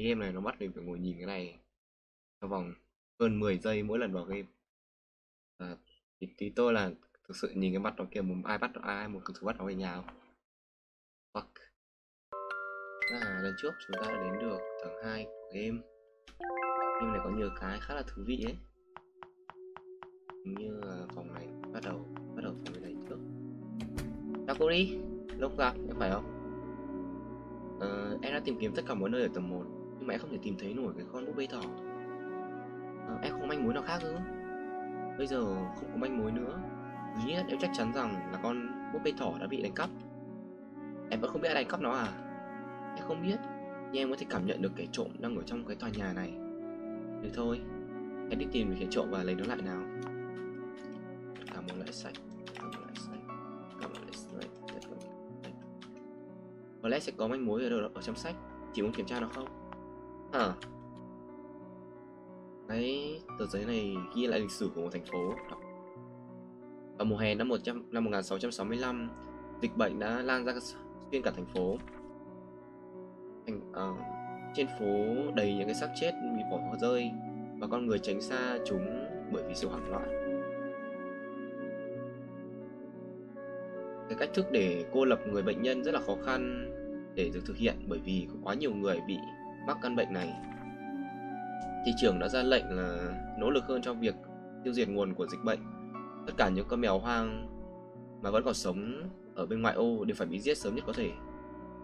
cái game này nó bắt mình phải ngồi nhìn cái này trong vòng hơn 10 giây mỗi lần vào game. À, thì, thì tôi là thực sự nhìn cái mắt nó kia muốn ai bắt ai một thử bắt nó về nhà không? Fuck. À, lần trước chúng ta đã đến được tầng 2 của game. Game này có nhiều cái khá là thú vị ấy. Như là phòng này bắt đầu bắt đầu phòng này trước. Takuri, cô đi lúc gặp em phải không? Ờ, em đã tìm kiếm tất cả mọi nơi ở tầng 1 nhưng mà em không thể tìm thấy nổi cái con búp bê thỏ. À, em không manh mối nào khác nữa. Bây giờ không có manh mối nữa. Duy nhất em chắc chắn rằng là con búp bê thỏ đã bị đánh cắp. Em vẫn không biết ai đánh cắp nó à? Em không biết. Nhưng em có thể cảm nhận được kẻ trộm đang ở trong cái tòa nhà này. Được thôi. Em đi tìm kẻ trộm và lấy nó lại nào. Cả một loại sách cả một loại sách cả một loại cả một loại sách. có lẽ sẽ có manh mối ở đâu đó ở trong sách. Chỉ muốn kiểm tra nó không? Ờ. à cái tờ giấy này ghi lại lịch sử của một thành phố. Vào mùa hè năm 100, năm 1665 dịch bệnh đã lan ra xuyên cả thành phố. Thành, à, trên phố đầy những cái xác chết bị bỏ rơi và con người tránh xa chúng bởi vì sự hoảng loạn. Cái cách thức để cô lập người bệnh nhân rất là khó khăn để được thực hiện bởi vì có quá nhiều người bị mắc căn bệnh này thị trưởng đã ra lệnh là nỗ lực hơn trong việc tiêu diệt nguồn của dịch bệnh tất cả những con mèo hoang mà vẫn còn sống ở bên ngoại ô đều phải bị giết sớm nhất có thể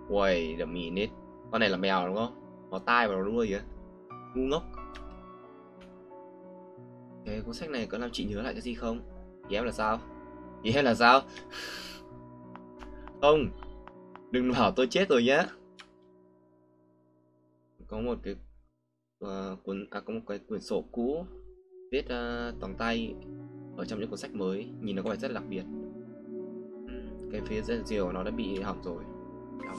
Uầy, mì nết, Con này là mèo đúng không? Nó tai và nó nuôi kìa Ngu ngốc Cái cuốn sách này có làm chị nhớ lại cái gì không? Ý em là sao? Ý em là sao? không Đừng bảo tôi chết rồi nhá có một cái uh, cuốn à, có một cái quyển sổ cũ viết ờ, uh, toàn tay ở trong những cuốn sách mới nhìn nó có vẻ rất là đặc biệt. Cái phía dưới diều nó đã bị hỏng rồi. Đó.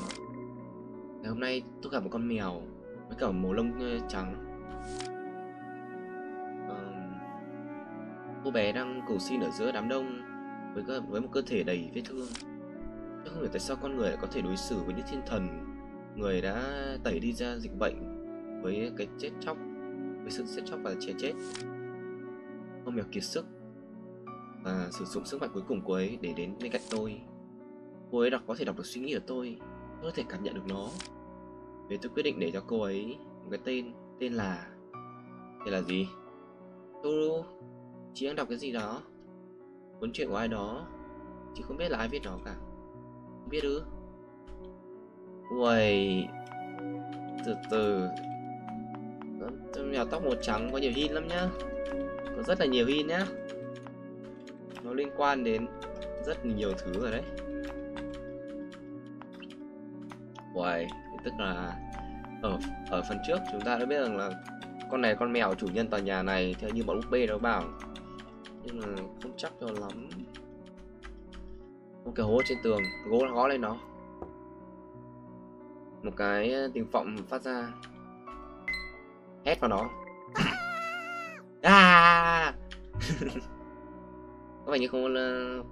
Ngày hôm nay tôi gặp một con mèo với cả màu lông ờ, trắng. Cô bé đang cầu xin ở giữa đám đông với với một cơ thể đầy vết thương. Tôi không hiểu tại sao con người lại có thể đối xử với những thiên thần người đã tẩy đi ra dịch bệnh với cái chết chóc, với sự chết chóc và chết chết. Con mèo kiệt sức và sử dụng sức mạnh cuối cùng của ấy để đến bên cạnh tôi. Cô ấy đọc, có thể đọc được suy nghĩ của tôi tôi có thể cảm nhận được nó. Vì tôi quyết định để cho cô ấy một cái tên tên là tên là gì? Toru chị đang đọc cái gì đó? Cuốn chuyện của ai đó? Chị không biết là ai viết nó cả. Không biết ư? Uầy. Từ từ. Mèo tóc màu trắng có nhiều hin lắm nhá. Có rất là nhiều hin nhá. Nó liên quan đến rất nhiều thứ rồi đấy. Uầy, Tức là ở ở phần trước chúng ta đã biết rằng là con này con mèo chủ nhân tòa nhà này theo như bọn búp bê nó bảo. Nhưng mà không chắc cho lắm. Một cái hố trên tường, gỗ gõ lên nó một cái tiếng vọng phát ra. Hét vào nó. À! Có vẻ như không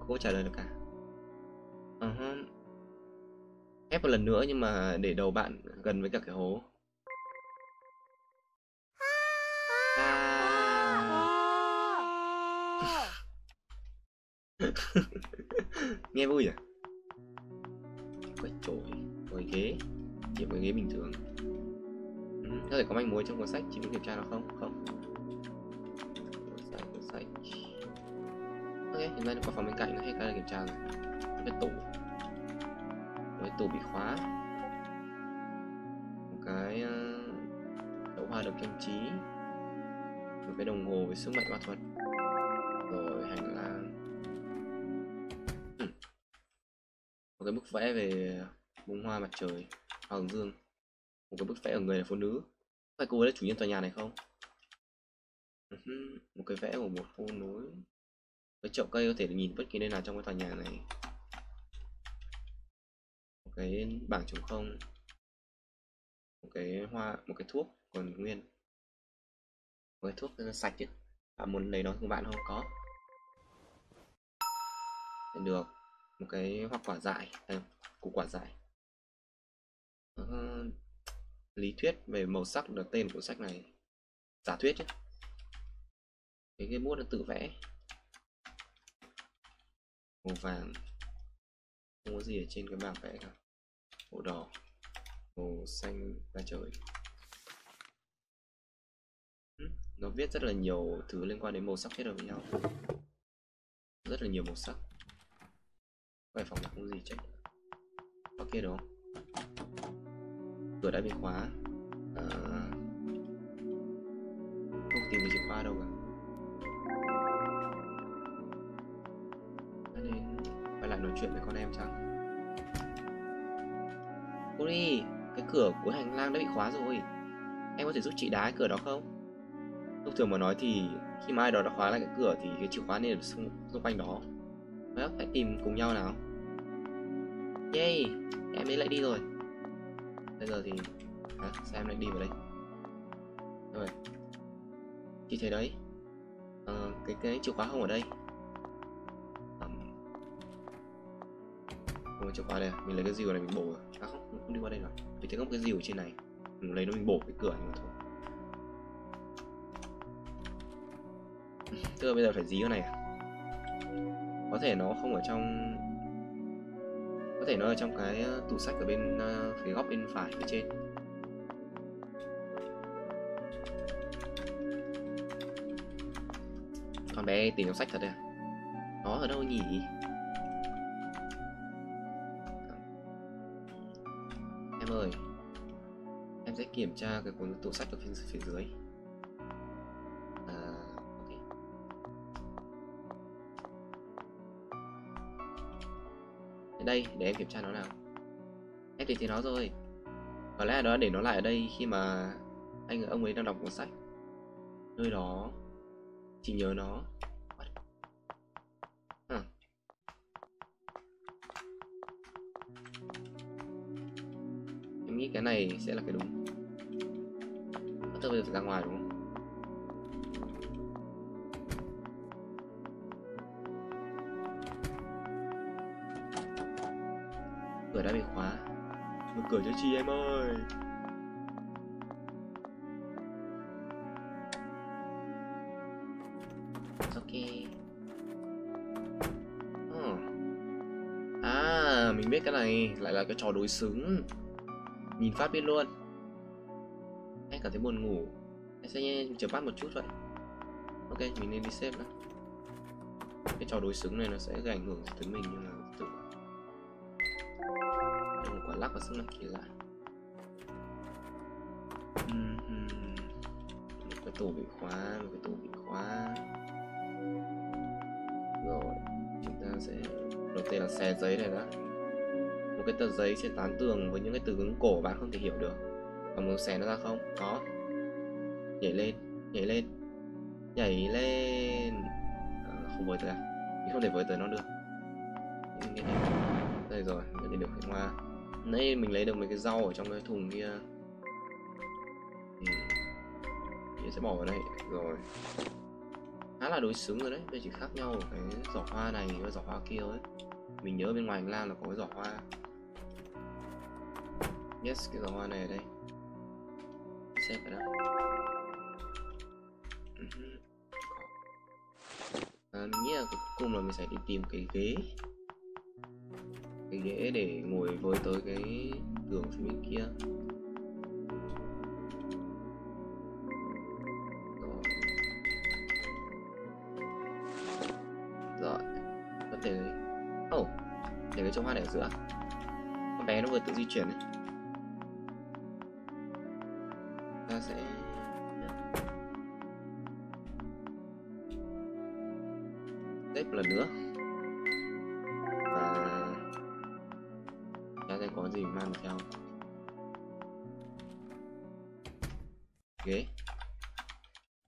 có trả lời được cả. Uh -huh. ép một lần nữa nhưng mà để đầu bạn gần với cả cái hố. Nghe vui à quay chổi ngồi ghế chỉ với ghế bình thường. Ừ, có thể có manh mối trong cuốn sách chỉ muốn kiểm tra nó không? Không. Cuốn sách cuốn sách. Ok hiện nay có phòng bên cạnh nó hết cái kiểm tra rồi. Cái tủ. Cái tủ bị khóa. Một cái ờ, đậu hoa được trang trí. Một cái đồng hồ với sức mạnh ma thuật. Rồi hành lang ừ. một cái bức vẽ về bông hoa mặt trời. Hoàng dương một cái bức vẽ ở người là phụ nữ. Phải cô ấy là chủ nhân tòa nhà này không? Một cái vẽ của một cô nối. Cái chậu cây có thể nhìn bất kỳ nơi nào trong cái tòa nhà này. Một cái bảng trống không. Một cái hoa một cái thuốc còn nguyên. Một cái thuốc sạch chứ bạn muốn lấy nó cùng bạn không có. Được. Một cái hoa quả dại. À, củ quả dại uh, lý thuyết về màu sắc được tên của sách này. Giả thuyết chứ cái cái bút nó tự vẽ. Màu vàng. Không có gì ở trên cái bảng vẽ cả. Màu đỏ. Màu xanh da trời. Nó viết rất là nhiều thứ liên quan đến màu sắc kết hợp với nhau. Rất là nhiều màu sắc. Ngoài phòng không gì chắc ok đúng không? Cửa đã bị khóa. À... không tìm được chìa khóa đâu cả. Đây quay lại nói chuyện với con em chăng cô đi cái cửa cuối hành lang đã bị khóa rồi. Em có thể giúp chị đá cái cửa đó không? Thông thường mà nói thì khi mà ai đó đã khóa lại cái cửa thì cái chìa khóa nên ở xung, xung quanh đó. Đấy, hãy tìm cùng nhau nào. Yay em ấy lại đi rồi bây giờ thì à, sao em lại đi vào đây? Rồi. Chị thấy đấy. À, cái cái chìa khóa không ở đây. Không chìa khóa đây à? mình lấy cái rìu này mình bổ à? à không không đi qua đây rồi. Vì thế có một cái rìu trên này. Mình lấy nó mình bổ cái cửa nhưng mà thôi. Tức là bây giờ phải dí cái này à? Có thể nó không ở trong có thể nó ở trong cái ờ, tủ sách ở bên ờ, phía góc bên phải phía trên. Con bé tìm trong sách thật à? Nó ở đâu nhỉ? Em ơi em sẽ kiểm tra cái cuốn tủ sách ở phía, phía dưới. Đây để em kiểm tra nó nào. Em tìm thấy nó rồi. Có lẽ đó để nó lại ở đây khi mà anh, ông ấy đang đọc cuốn sách. Nơi đó. Chỉ nhớ nó. Em nghĩ cái này sẽ là cái đúng. Tôi bây giờ phải ra ngoài đúng không? Cửa đã bị khóa. Mở cửa cho chị em ơi. Ok oh. à mình biết cái này lại là cái trò đối xứng. Nhìn phát biết luôn. Em cảm thấy buồn ngủ. Em sẽ chợp mắt một chút vậy ok mình nên đi xếp đã. Cái trò đối xứng này nó sẽ gây ảnh hưởng tới mình nhưng mà tự một quả lắc và sức kỳ lạ một cái tủ bị khóa một cái tủ bị khóa. Rồi chúng ta sẽ đầu tiên là xé giấy này đã. Một cái tờ giấy trên tán tường với những cái từ ngữ cổ bạn không thể hiểu được. Còn muốn xé nó ra không? Có. Nhảy lên nhảy lên nhảy lên. À, không với tới à? Mình không thể với tới nó được. Đây rồi mình đi được hoa nãy mình lấy được mấy cái rau ở trong cái thùng kia. Ừ. Thì sẽ bỏ vào đây. Rồi. Khá là đối xứng rồi đấy. Đây chỉ khác nhau cái giỏ hoa này và giỏ hoa kia thôi. Mình nhớ bên ngoài hành lang là có cái giỏ hoa. Yes cái giỏ hoa này ở đây. Xếp vào đó ừ à, mình nghĩ là cuối cùng là mình sẽ đi tìm cái ghế cái ghế để ngồi với tới cái tường phía bên kia. Rồi. Rồi. Có thể oh để cái chậu hoa này ở giữa. Con bé nó vừa tự di chuyển đấy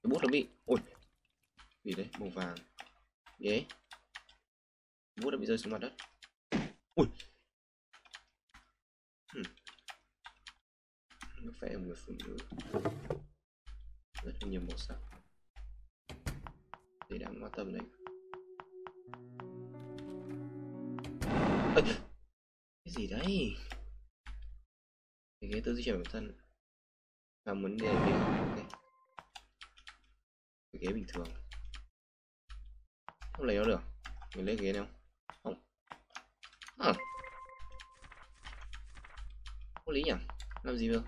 cái bút nó bị ôi! Gì đấy màu vàng. Ghế bút đã bị rơi xuống mặt đất. Ui hmm. nó vẽ người phụ nữ. Rất là nhiều màu sắc. Để đáng quan tâm đấy, Ê, cái gì đấy? Cái ghế tự di chuyển bản thân. Và muốn để ghế cái ghế bình thường. Không lấy nó được. Mình lấy ghế này không? À. vô lý nhỉ? Làm gì được?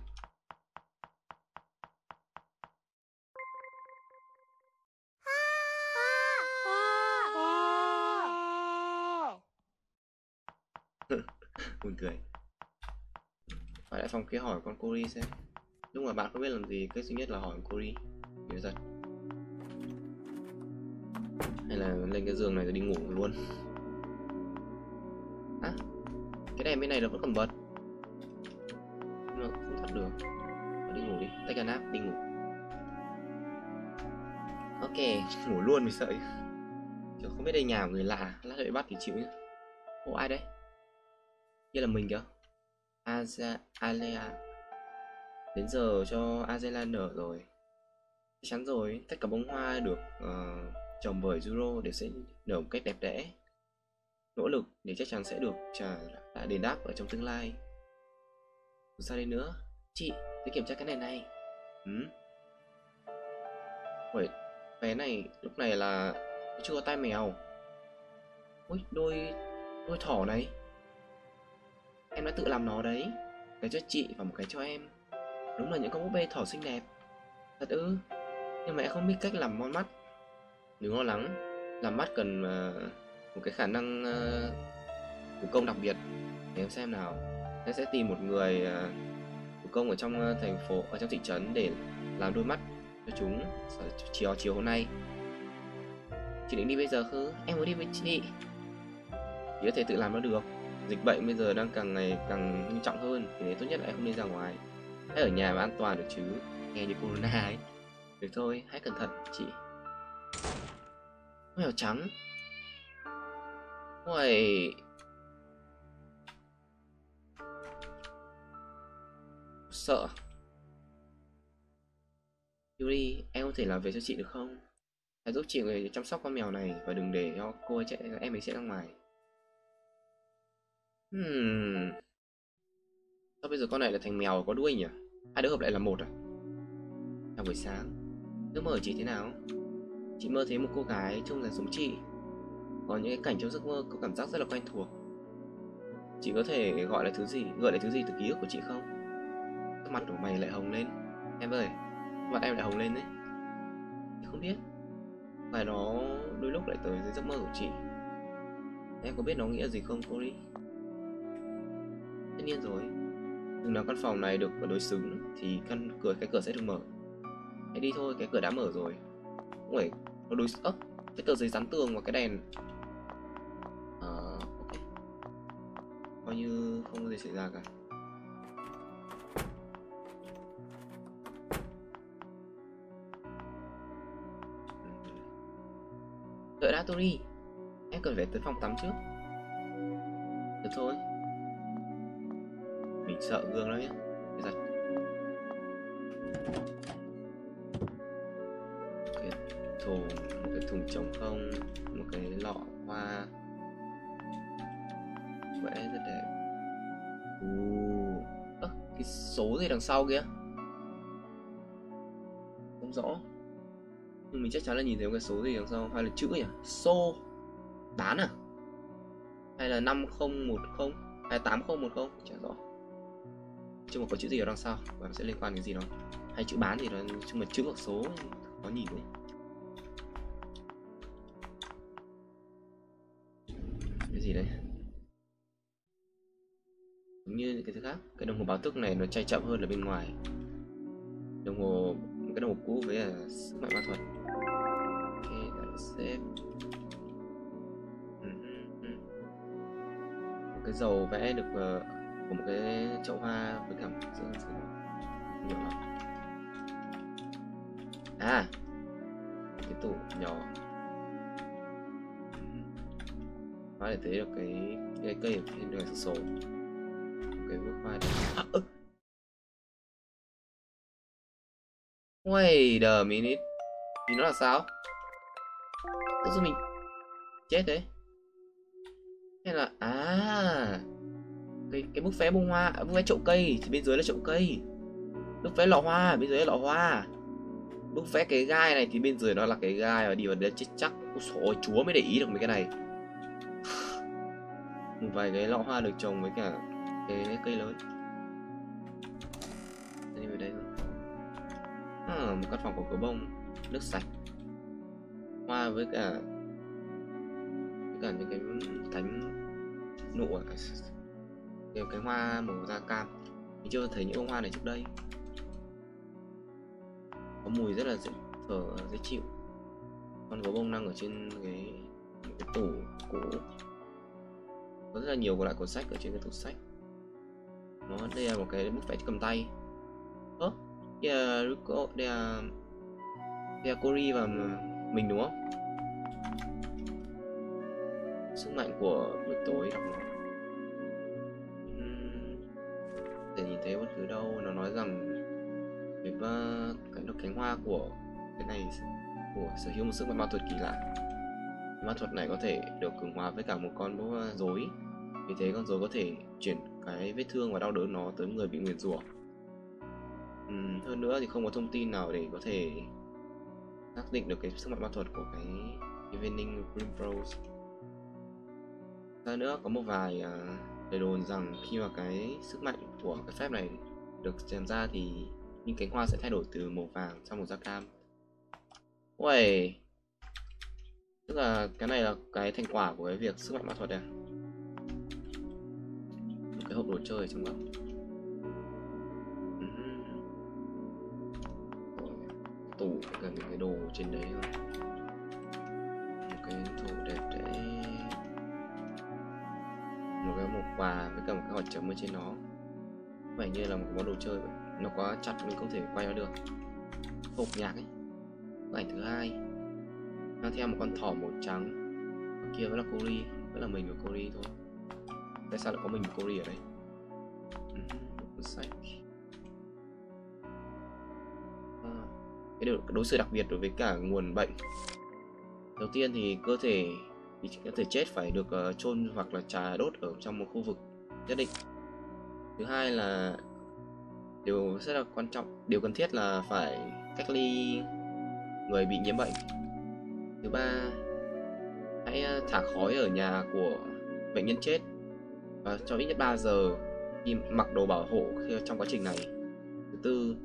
Buồn cười. Phải lại phòng kia hỏi con Cory xem. Lúc mà bạn không biết làm gì, cái duy nhất là hỏi con Cory. Nhớ giật hay là lên cái giường này rồi đi ngủ luôn. À cái đèn bên này nó vẫn còn bật. Mà không thoát được. Thôi đi ngủ đi. Take a nap đi ngủ. Ok. Ngủ luôn mới sợ chứ không biết đây nhà của người lạ. Lát lại bắt thì chịu nhá. Ồ ai đấy? Kia là mình kìa. Aza Alea. Đến giờ cho Azela nở rồi. Chắc chắn rồi. Tất cả bông hoa được uh, trồng bởi Zuro đều sẽ nở một cách đẹp đẽ. Nỗ lực để chắc chắn sẽ được trả đã đền đáp ở trong tương lai. Còn sao đây nữa Chị, tôi kiểm tra cái này này. Ừ. Ủa, vé này lúc này là chưa có tai mèo. Ui đôi đôi thỏ này. Em đã tự làm nó đấy. Cái cho chị và một cái cho em. Đúng là những con búp bê thỏ xinh đẹp. Thật ư? Nhưng mà em không biết cách làm mon mắt đừng lo lắng. Làm mắt cần ờ, một cái khả năng ờ, thủ công đặc biệt. Để em xem nào. Em sẽ tìm một người ờ, thủ công ở trong thành phố, ở trong thị trấn để làm đôi mắt cho chúng chiều chiều hôm nay. Chị định đi bây giờ khứ em muốn đi với chị. Chị có thể tự làm nó được. Dịch bệnh bây giờ đang càng ngày càng nghiêm trọng hơn, thì tốt nhất là em không nên ra ngoài. Hãy ở nhà và an toàn được chứ. Nghe như corona ấy. Được thôi, hãy cẩn thận, chị mèo trắng Uầy Sợ Yuri, em có thể làm việc cho chị được không? Hãy giúp chị người chăm sóc con mèo này và đừng để cho cô ấy chạy em ấy sẽ ra ngoài. Hmm. Sao bây giờ con này là thành mèo có đuôi nhỉ? Hai đứa hợp lại là một à? Chào buổi sáng. Giấc mơ của chị thế nào? Chị mơ thấy một cô gái trông là giống chị. Có những cái cảnh trong giấc mơ có cảm giác rất là quen thuộc. Chị có thể gọi là thứ gì, gợi lại thứ gì từ ký ức của chị không? Cái mặt của mày lại hồng lên. Em ơi, mặt em lại hồng lên đấy. Không biết và nó đôi lúc lại tới dưới giấc mơ của chị Em có biết nó nghĩa gì không Cory? Tất nhiên rồi Đừng nào căn phòng này được đối xứng Thì căn cửa cái cửa sẽ được mở Hãy đi thôi, cái cửa đã mở rồi phải nó đối ấp Cái tờ giấy dán tường và cái đèn. À, ok. Coi như không có gì xảy ra cả. Ừ. Đợi đã Tori. Em cần phải tới phòng tắm trước. Được thôi. Mình sợ gương lắm nhé Cái trống không Một cái lọ hoa. Vẽ rất đẹp. Uh. à, Cái số gì đằng sau kia? Không rõ. Nhưng mình chắc chắn là nhìn thấy cái số gì đằng sau hay là chữ nhỉ? Xô. Bán à? Hay là 5010 hay 8010 chả rõ. Chung mà có chữ gì ở đằng sau và nó sẽ liên quan đến gì đó hay chữ bán thì nó chung mà chữ hoặc số có nhìn đấy. Cái thứ khác. Cái đồng hồ báo thức này nó chạy chậm hơn ở bên ngoài. Đồng hồ cái đồng hồ cũ với là sức mạnh ma thuật. Ok đã xếp. Ừ, ừ, ừ. Một cái dầu vẽ được uh, của một cái chậu hoa với cả một cái nhỏ lắm. À cái tủ nhỏ. Có thể thấy được cái cái cây ở trên đường sổ cái bước qua à. Wait a minute. Thì nó là sao? tự dưng mình chết đấy hay là à cái cái bức vẽ bông hoa à, bức vẽ chậu cây thì bên dưới là chậu cây. Bức vẽ lọ hoa, bên dưới là lọ hoa. Bức vẽ cái gai này thì bên dưới nó là cái gai và đi vào đấy chết chắc. Ôi dồi chúa mới để ý được mấy cái này. Một vài cái lọ hoa được trồng với cả cái cây lớn. Đi về đây thôi à, Một căn phòng của cửa bông Nước sạch. Hoa với cả Với cả những cái cánh nụ à, ở cái, cái hoa màu da cam. Mình chưa thấy những bông hoa này trước đây. Có mùi rất là dễ thở dễ chịu. Con gấu bông đang ở trên cái, cái tủ cũ. Có rất là nhiều loại cuốn sách ở trên cái tủ sách nó đây là một cái bút vẽ cầm tay. Ơ, đây là Rico đây là đây là Cory và mình, đúng không? Sức mạnh của buổi tối. Để thể nhìn thấy bất cứ đâu, nó nói rằng cái cái độc cánh hoa của cái này, của sở hữu một sức mạnh ma thuật kỳ lạ. Ma thuật này có thể được cường hóa với cả một con bố rối. Vì thế con rối có thể chuyển cái vết thương và đau đớn nó tới người bị nguyền rủa. Uhm, hơn nữa thì không có thông tin nào để có thể xác định được cái sức mạnh ma thuật của cái Evening Primrose. Ra nữa có một vài uh, lời đồn rằng khi mà cái sức mạnh của cái phép này được tràn ra thì những cánh hoa sẽ thay đổi từ màu vàng sang màu da cam. Uầy! Tức là cái này là cái thành quả của cái việc sức mạnh ma thuật này cái hộp đồ chơi trong đó. Tủ gần cái đồ trên đấy thôi. Một cái tủ đẹp đẽ. Một cái hộp quà với cả một cái hộp chấm ở trên nó Phải như là một món đồ chơi vậy. Nó quá chặt mình không thể quay nó được. Hộp nhạc ấy. Bức ảnh thứ hai. Mang theo một con thỏ màu trắng. Ở kia vẫn là Cory. Vẫn là mình và Cory thôi tại sao lại có mình và Cory ở đây? Ừ, một cuốn sách à, cái đối xử đặc biệt đối với cả nguồn bệnh. Đầu tiên thì cơ thể thì có thể chết phải được uh, chôn hoặc là trà đốt ở trong một khu vực nhất định. Thứ hai là điều rất là quan trọng điều cần thiết là phải cách ly người bị nhiễm bệnh. Thứ ba hãy ờ, thả khói ở nhà của bệnh nhân chết và cho ít nhất 3 giờ khi mặc đồ bảo hộ khi trong quá trình này. Thứ tư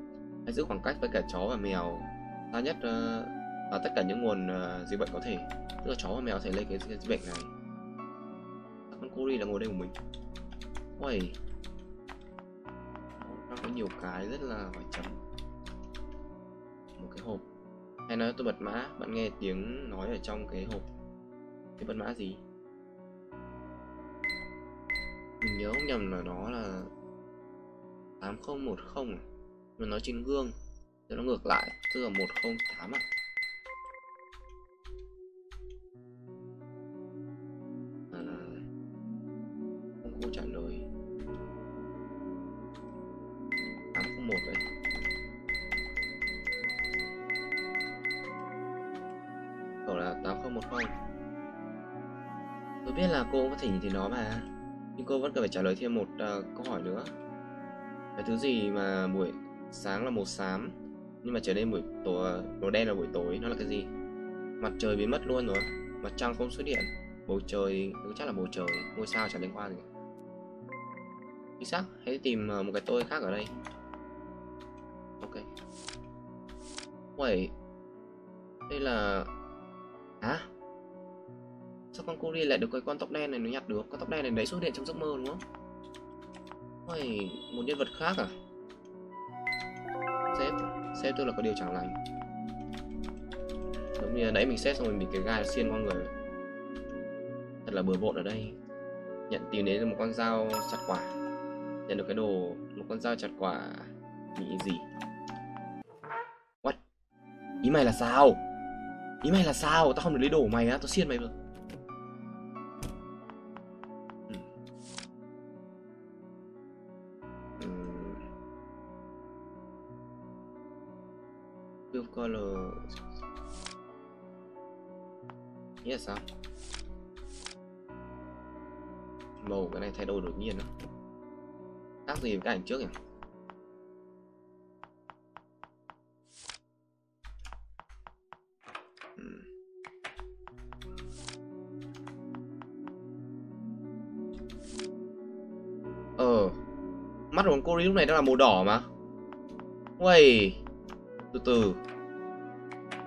hãy giữ khoảng cách với cả chó và mèo. Xa nhất ờ, và tất cả những nguồn ờ, dịch bệnh có thể. Tức là chó và mèo có thể lây cái, cái dịch bệnh này. Con Cory là ngồi đây của mình. Ôi, nó có nhiều cái rất là phải chấm. Một cái hộp. Hay nói tôi bật mã bạn nghe tiếng nói ở trong cái hộp. Cái bật mã gì? Mình nhớ không nhầm là nó là 8010 à? mà nó trên gương, thì nó ngược lại, tức là 108 à? Tôi biết là cô cũng có thể nhìn thấy nó mà nhưng cô vẫn cần phải trả lời thêm một uh, câu hỏi nữa. Cái thứ gì mà buổi sáng là màu xám nhưng mà trở nên buổi tối à, màu đen là buổi tối nó là cái gì? Mặt trời biến mất luôn rồi mặt trăng không xuất hiện. Bầu trời ừ, chắc là bầu trời ngôi sao chẳng liên quan gì chính xác hãy tìm à, một cái tôi khác ở đây. Ok. Wait đây là hả Sao con Kuri lại được cái con tóc đen này nó nhặt được. Con tóc đen này đấy xuất hiện trong giấc mơ đúng không? Ôi, một nhân vật khác à? Sếp Sếp tôi là có điều chẳng lành. Giống như nãy mình xếp xong rồi bị cái gai xiên con người. Thật là bừa bộn ở đây. Nhận tìm đến một con dao chặt quả. Nhận được cái đồ Một con dao chặt quả Bị gì? What? Ý mày là sao? Ý mày là sao? Tao không được lấy đồ mày á Tao xiên mày rồi là sao? Màu cái này thay đổi đột nhiên đó khác gì với cái ảnh trước nhỉ? Hmm. Ờ. Mắt của cô ấy lúc này đang là màu đỏ mà. Uầy. Từ từ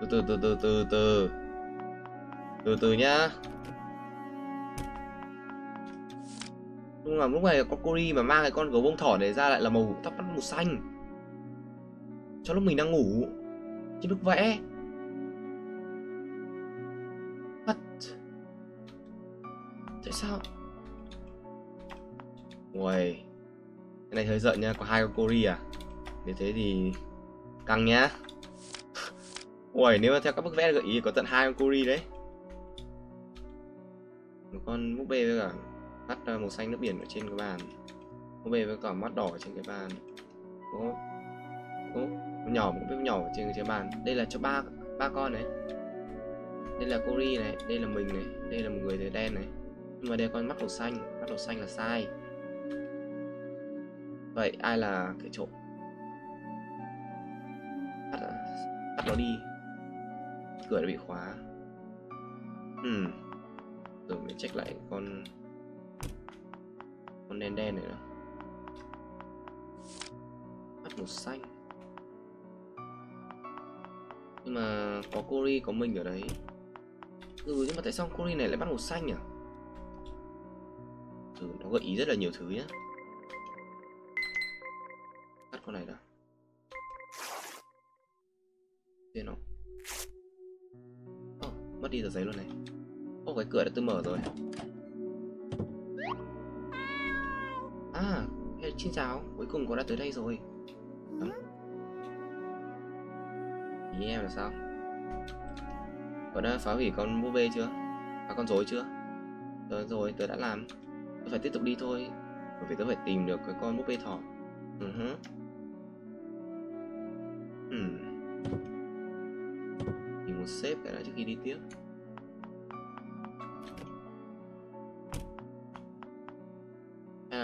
từ từ từ từ từ từ. Từ từ nhá. Nhưng mà lúc này con Cory mà mang cái con gấu bông thỏ này ra lại là màu tóc bắt màu xanh. Cho lúc mình đang ngủ. Trên lúc vẽ. What? Tại sao? Uầy. Cái này hơi giận nha, có hai con Cory à? Nếu thế thì căng nhá. Uầy, nếu mà theo các bức vẽ gợi ý có tận hai con Cory đấy con búp bê với cả mắt ờ, màu xanh nước biển ở trên cái bàn. Búp bê với cả mắt đỏ ở trên cái bàn. Có có nhỏ, một búp bê nhỏ ở trên cái bàn. Đây là cho ba ba con này. Đây là Cory này, đây là mình này, đây là một người người đen này. Nhưng mà đây con mắt màu xanh, mắt màu xanh là sai. Vậy ai là kẻ trộm tắt nó đi. Cửa đã bị khóa. Hmm rồi mình check lại con con đen đen này nữa mắt màu xanh. Nhưng mà có Cory có mình ở đấy. Ừ nhưng mà tại sao Cory này lại bắt màu xanh nhỉ? Ừ, nó gợi ý rất là nhiều thứ nhá. Cắt con này đã thế nó oh, mất đi tờ giấy luôn này ô oh, cái cửa đã tự mở rồi À, xin chào, cuối cùng cô đã tới đây rồi à. Ý em là sao? Có đã phá hủy con búp bê chưa? À con rối chưa? Rồi rồi, tớ đã làm Tớ phải tiếp tục đi thôi Bởi vì tớ phải tìm được cái con búp bê thỏ uh -huh. Ừ. Mình muốn xếp cái đó trước khi đi tiếp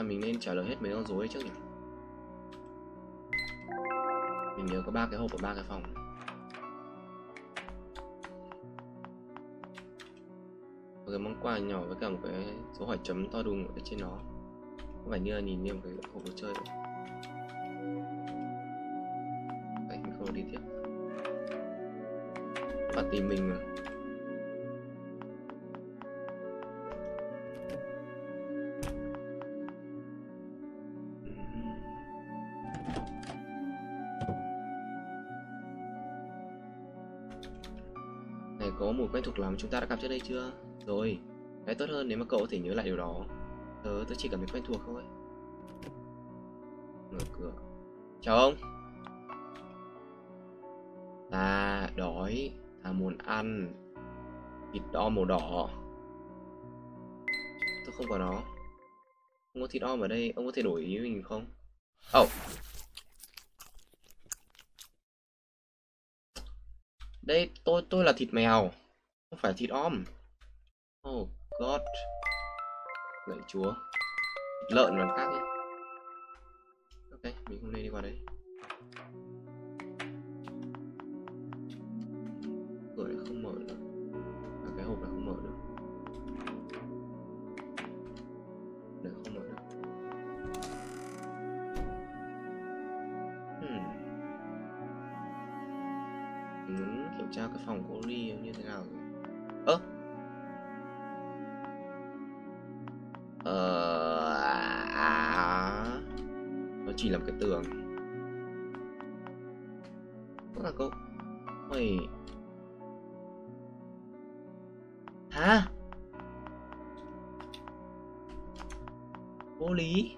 mình nên trả lời hết mấy con rối trước nhỉ? Mình nhớ có ba cái hộp ở ba cái phòng. Một cái món quà nhỏ với cả một cái số hỏi chấm to đùng ở trên nó. Không phải như là nhìn như một cái hộp đồ chơi. Vậy. Đấy, mình không đi tiếp. Và tìm mình mà. Quen thuộc lắm chúng ta đã gặp trước đây chưa? Rồi, cái tốt hơn nếu mà cậu có thể nhớ lại điều đó. Tớ tớ chỉ cảm thấy quen thuộc thôi. Mở cửa. Chào ông. Ta đói ta muốn ăn. Thịt om màu đỏ. Tôi không có nó. Không có thịt om ở đây, ông có thể đổi ý với mình không? Oh đây, tôi tôi là thịt mèo không phải thịt om. Oh god. Lạy chúa. Thịt lợn là khác ấy. Ok, mình không nên đi qua đấy. Cửa này không mở được. À, Cái hộp này không mở được. Này không mở được. Hmm. Mình muốn kiểm tra cái phòng của Ori như thế nào rồi chỉ là một cái tường. Rất là câu mày hả? Vô lý.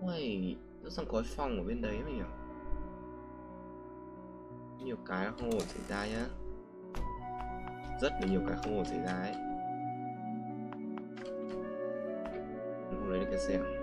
Uầy, rất là có phòng ở bên đấy mày nhỉ? nhiều cái không ổn xảy ra nhá. Rất là nhiều cái không ổn xảy ra ấy. Mình không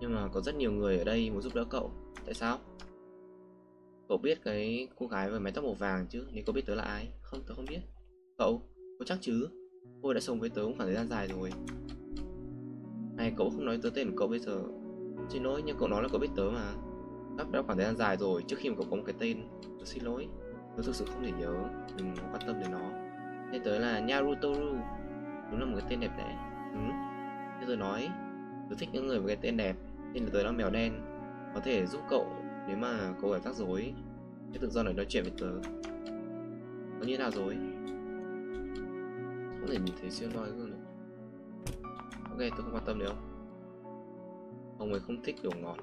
nhưng mà có rất nhiều người ở đây muốn giúp đỡ cậu. Tại sao? Cậu biết cái cô gái với mái tóc màu vàng chứ? Nếu cậu biết tớ là ai? Không, tớ không biết. Cậu, có chắc chứ? Cô đã sống với tớ một khoảng thời gian dài rồi. Này, cậu không nói tớ tên của cậu bây giờ. Xin lỗi, nhưng cậu nói là cậu biết tớ mà. Sắp đã khoảng thời gian dài rồi, trước khi mà cậu có một cái tên, tớ xin lỗi. Tớ thực sự không thể nhớ đừng quan tâm đến nó. Tên tớ là Narutoru. Đúng là một cái tên đẹp đẽ. Ừ. Thế rồi nói, tớ thích những người với cái tên đẹp nên là tớ là mèo đen. Có thể giúp cậu nếu mà cậu gặp rắc rối. Hãy tự do để nói chuyện với tớ nó như nào rồi có thể nhìn thấy siêu noi luôn này. Ok tôi không quan tâm nữa. Ông ấy không thích đồ ngọt.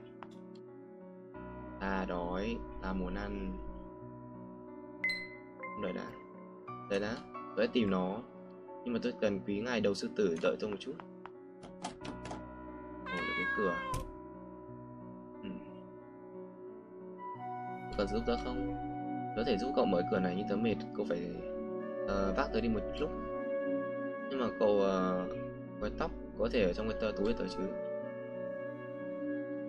Ta đói, ta muốn ăn. Đợi đã. Đợi đã. Tôi sẽ tìm nó. Nhưng mà tôi cần quý ngài đầu sư tử đợi tôi một chút. Mở được cái cửa. Cần giúp đỡ không? Có thể giúp cậu mở cửa này nhưng tớ mệt cậu phải uh, vác tớ đi một lúc nhưng mà cậu uh, với tóc có thể ở trong cái tờ túi tớ chứ?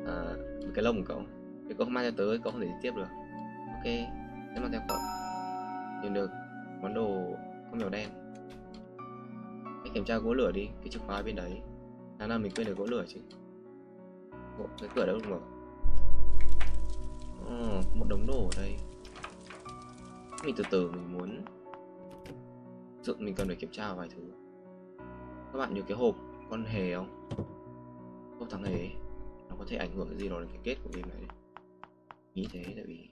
À, cái lông của cậu. Thì cậu không mang theo tớ cậu không thể đi tiếp được. Ok sẽ mang theo cậu. Nhận được món đồ con mèo đen. Hãy kiểm tra gỗ lửa đi cái chìa khóa bên đấy. Tháng nào mình quên được gỗ lửa chứ? Bộ, cái cửa đâu mở? Một đống đồ ở đây. Mình từ từ mình muốn dựng mình cần phải kiểm tra vài thứ. Các bạn nhớ cái hộp con hề không? Hộp thằng hề nó có thể ảnh hưởng cái gì đó đến cái kết của game này. Nghĩ thế, tại vì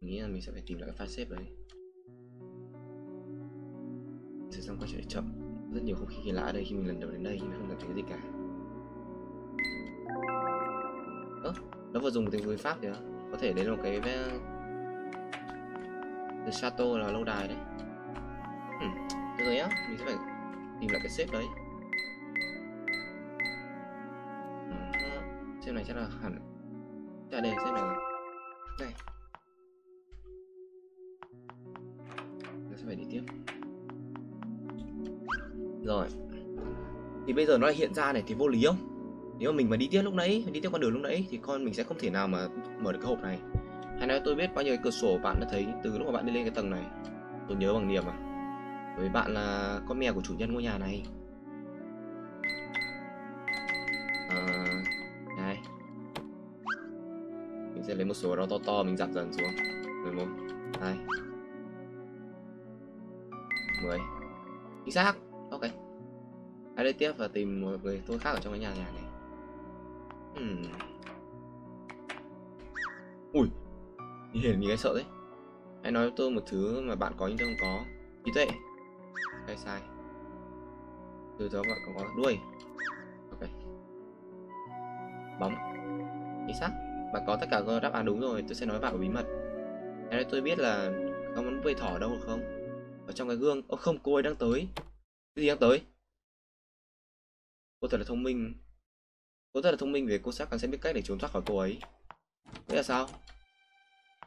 mình nghĩ là mình sẽ phải tìm lại cái file save đấy. Thời xong quay trở lại chậm. Rất nhiều không khí kỳ lạ ở đây, khi mình lần đầu đến đây nhưng mình không cảm thấy cái gì cả. Nó vừa dùng một tiếng người pháp thì có thể đến một cái The Chateau là lâu đài đấy. Ừ, được rồi nhá. Mình sẽ phải tìm lại cái xếp đấy. Ờ, xếp này chắc là hẳn. Chắc đây xếp này đây. Nó sẽ phải đi tiếp. Rồi. Thì bây giờ nó lại hiện ra này thì vô lý không? Nếu mà mình mà đi tiếp lúc nãy đi tiếp con đường lúc nãy thì con mình sẽ không thể nào mà mở được cái hộp này. Hay nói tôi biết bao nhiêu cái cửa sổ bạn đã thấy từ lúc mà bạn đi lên cái tầng này. Tôi nhớ bằng niềm à. Với bạn là con mèo của chủ nhân ngôi nhà này. À, này. Mình sẽ lấy một số đó to to mình giảm dần xuống. 11 2 10 chính xác. Ok. Hãy đi tiếp và tìm một người tôi khác ở trong cái nhà nhà này hmm. ui, nhìn nhìn cái sợ đấy. Hãy nói với tôi một thứ mà bạn có nhưng tôi không có. Trí tuệ. Sai sai. Từ đó bạn có đuôi. Ok. Bóng. Chính xác. Bạn có tất cả các đáp án đúng rồi, tôi sẽ nói bạn một bí mật. Cái tôi biết là có món vây thỏ đâu được không? Ở trong cái gương. Ô không, cô ấy đang tới. Cái gì đang tới? Cô thật là thông minh cô rất là thông minh vì cô chắc chắn sẽ biết cách để trốn thoát khỏi cô ấy. Thế là sao?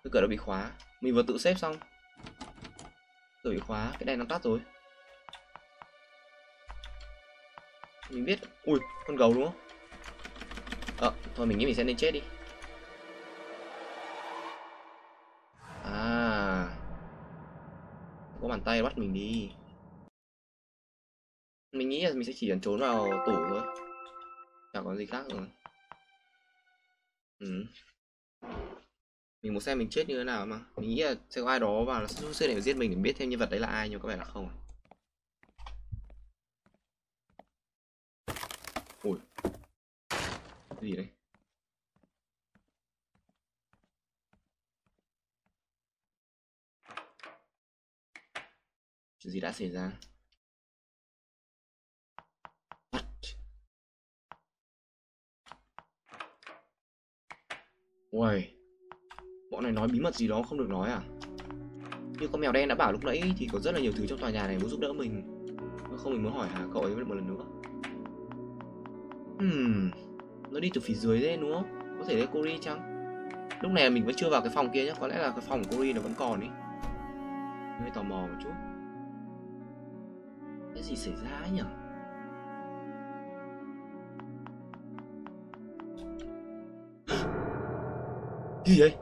Cái cửa đã bị khóa. Mình vừa tự xếp xong. Cửa bị khóa, cái này nó tắt rồi. Mình biết. Ui, con gấu đúng không? Ờ thôi mình nghĩ mình sẽ nên chết đi. À. Có bàn tay bắt mình đi. Mình nghĩ là mình sẽ chỉ cần trốn vào tủ thôi chẳng có gì khác rồi. Ừ. mình muốn xem mình chết như thế nào mà. Mình nghĩ là sẽ có ai đó vào là sẽ để giết mình để biết thêm nhân vật đấy là ai, nhưng có vẻ là không. Ui. Cái gì đấy? Chuyện gì đã xảy ra? Uầy, Bọn này nói bí mật gì đó không được nói à? Như con mèo đen đã bảo lúc nãy Thì có rất là nhiều thứ trong tòa nhà này muốn giúp đỡ mình. Không mình muốn hỏi hả cậu ấy một lần nữa? Hmm Nó đi từ phía dưới đấy đúng không? Có thể là Cory chăng? Lúc này mình vẫn chưa vào cái phòng kia nhá, Có lẽ là cái phòng của Cory nó vẫn còn ý. Hơi tò mò một chút. Cái gì xảy ra ấy nhỉ gì vậy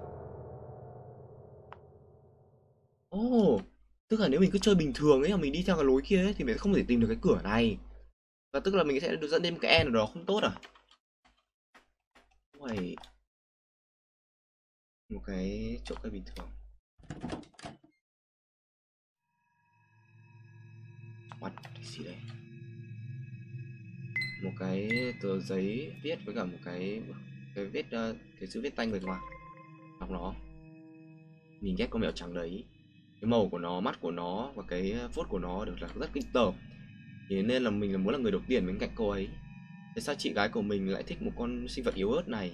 ồ oh, tức là nếu mình cứ chơi bình thường ấy mà mình đi theo cái lối kia ấy thì mình không thể tìm được cái cửa này và tức là mình sẽ được dẫn đến cái e nào đó không tốt à Uầy. một cái chỗ cái bình thường What? Cái gì đây? Một cái tờ giấy viết với cả một cái cái viết ờ, cái chữ viết tay người ngoài đọc nó. Nhìn ghét con mèo trắng đấy, cái màu của nó, mắt của nó và cái ờ, phốt của nó được là rất kinh tởm. Thế nên là mình là muốn là người đầu tiên bên cạnh cô ấy. Tại sao chị gái của mình lại thích một con sinh vật yếu ớt này?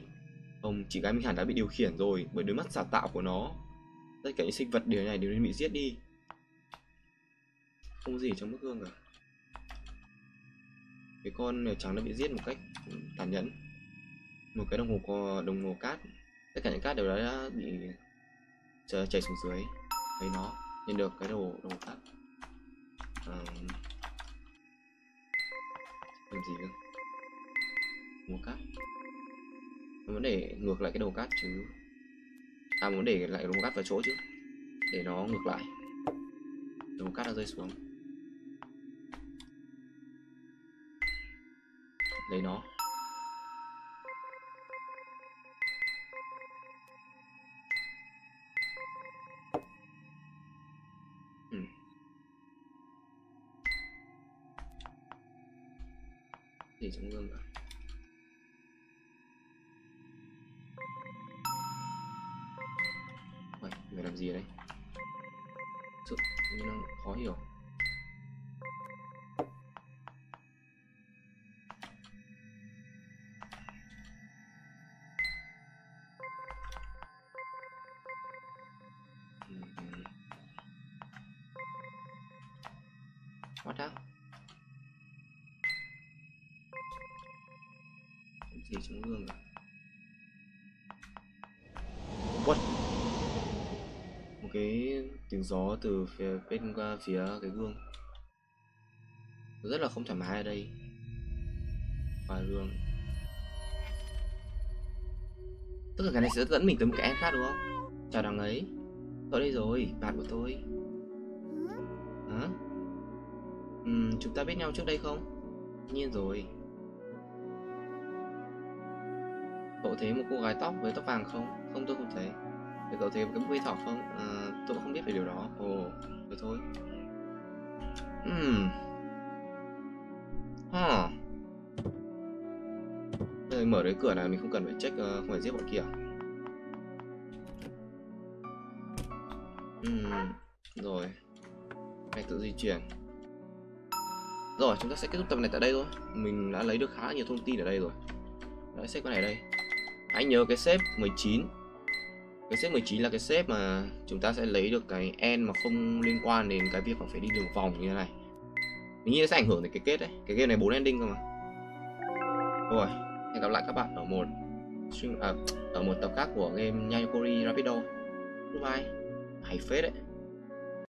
Không, chị gái mình hẳn đã bị điều khiển rồi, bởi đôi mắt giả tạo của nó. Tất cả những sinh vật điều này đều nên bị giết đi. Không gì trong bức gương cả. Cái con mèo trắng đã bị giết một cách tàn nhẫn. Một cái đồng hồ có đồng hồ cát tất cả những cát đều đã bị chảy xuống dưới. Lấy nó nhận được cái đồ đầu cát. À, làm gì nữa mua cát. Mình muốn để ngược lại cái đầu cát chứ. À muốn để lại đầu cát vào chỗ chứ. Để nó ngược lại. Đầu cát đã rơi xuống. Lấy nó. Gì trong gương cả Uầy, người làm gì ở đây sự như nó khó hiểu gió từ phía bên qua phía cái gương Rất là không thoải mái ở đây Ngoài gương Tức là cái này sẽ dẫn mình tới một cái em khác đúng không? Chào đằng ấy tôi đây rồi, bạn của tôi Hả? ừ, chúng ta biết nhau trước đây không? Nhiên rồi Cậu thấy một cô gái tóc với tóc vàng không? Không tôi không thấy để cậu thấy một cái quy thỏ không? À, tôi cũng không biết về điều đó. Ồ, được thôi. Hmm. Huh. Đây, mở cái cửa này mình không cần phải check, uh, không phải giết bọn kia à? Hmm. rồi. Hãy tự di chuyển. Rồi chúng ta sẽ kết thúc tập này tại đây thôi. Mình đã lấy được khá nhiều thông tin ở đây rồi. Đấy xếp cái này đây. Anh nhớ cái xếp 19 cái xếp 19 là cái xếp mà Chúng ta sẽ lấy được cái N mà không liên quan đến cái việc mà phải đi đường vòng như thế này. Mình nghĩ nó sẽ ảnh hưởng đến cái kết đấy. Cái game này bốn ending cơ mà. Rồi Hẹn gặp lại các bạn ở một stream, à, Ở một tập khác của game Yayokori Rapido. Goodbye. Hay phết đấy.